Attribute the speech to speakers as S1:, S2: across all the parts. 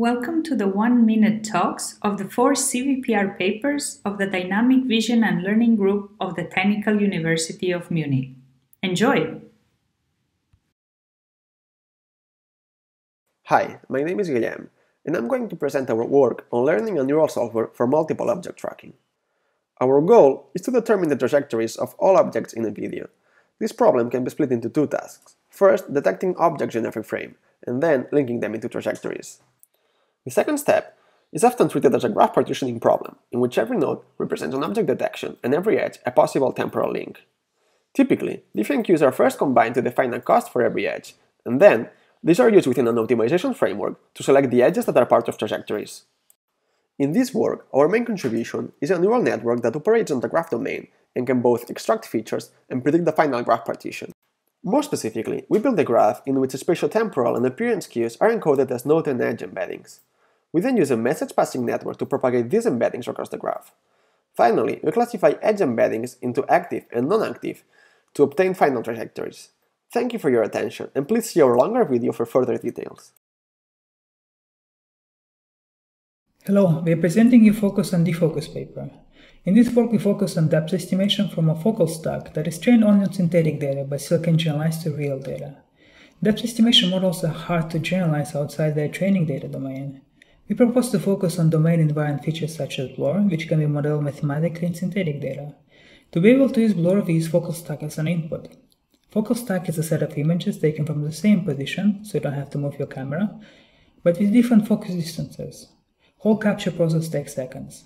S1: Welcome to the one minute talks of the four CVPR papers of the Dynamic Vision and Learning Group of the Technical University of Munich. Enjoy!
S2: Hi, my name is Guillem, and I'm going to present our work on learning a neural solver for multiple object tracking. Our goal is to determine the trajectories of all objects in a video. This problem can be split into two tasks. First, detecting objects in every frame, and then linking them into trajectories. The second step is often treated as a graph partitioning problem, in which every node represents an object detection and every edge a possible temporal link. Typically, different cues are first combined to define a cost for every edge, and then these are used within an optimization framework to select the edges that are part of trajectories. In this work, our main contribution is a neural network that operates on the graph domain and can both extract features and predict the final graph partition. More specifically, we build a graph in which spatial temporal and appearance cues are encoded as node and edge embeddings. We then use a message passing network to propagate these embeddings across the graph. Finally, we classify edge embeddings into active and non-active to obtain final trajectories. Thank you for your attention, and please see our longer video for further details.
S3: Hello, we are presenting a focus and defocus paper. In this work, we focus on depth estimation from a focal stack that is trained only on synthetic data but still can generalize to real data. Depth estimation models are hard to generalize outside their training data domain. We propose to focus on domain-invariant features such as blur, which can be modeled mathematically in synthetic data. To be able to use blur, we use focal stack as an input. Focal stack is a set of images taken from the same position, so you don't have to move your camera, but with different focus distances. Whole capture process takes seconds.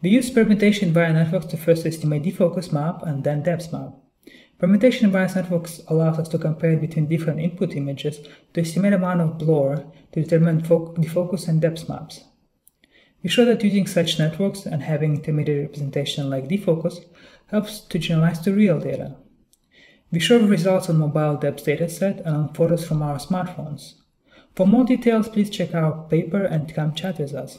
S3: We use permutation invariant networks to first estimate defocus map and then depth map. Permutation bias networks allows us to compare between different input images to estimate amount of blur to determine the focus and depth maps. We show that using such networks and having intermediate representation like defocus helps to generalize to real data. We show results on mobile depth dataset and on photos from our smartphones. For more details, please check our paper and come chat with us.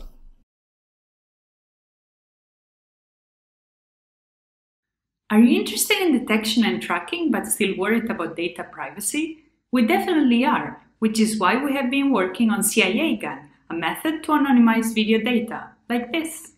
S1: Are you interested in detection and tracking but still worried about data privacy? We definitely are, which is why we have been working on CIAGAN, a method to anonymize video data, like this.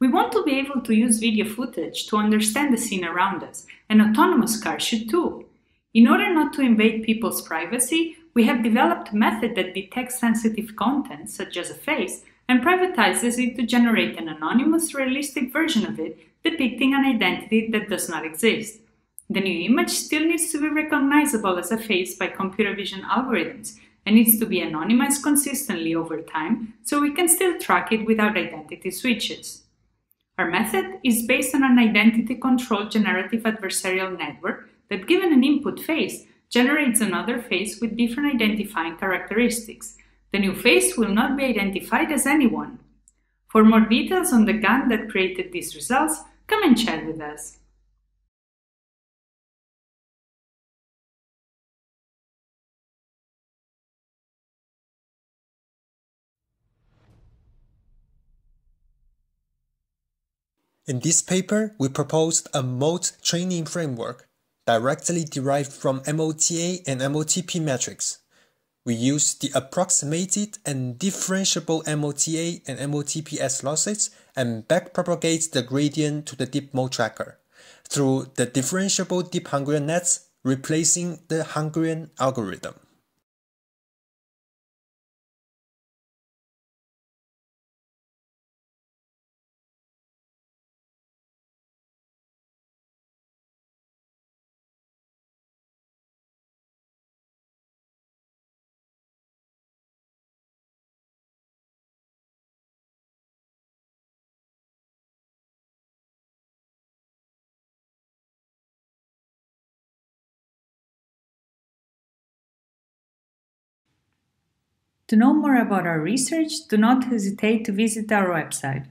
S1: We want to be able to use video footage to understand the scene around us, and autonomous cars should too. In order not to invade people's privacy, we have developed a method that detects sensitive content, such as a face, and privatizes it to generate an anonymous, realistic version of it depicting an identity that does not exist. The new image still needs to be recognizable as a face by computer vision algorithms and needs to be anonymized consistently over time so we can still track it without identity switches. Our method is based on an identity-controlled generative adversarial network that, given an input face, generates another face with different identifying characteristics. The new face will not be identified as anyone. For more details on the GAN that created these results, Come and chat with us.
S4: In this paper, we proposed a MOT training framework directly derived from MOTA and MOTP metrics. We use the approximated and differentiable MOTA and MOTPS losses and backpropagate the gradient to the deep MOT tracker through the differentiable deep Hungarian nets replacing the Hungarian algorithm.
S1: To know more about our research, do not hesitate to visit our website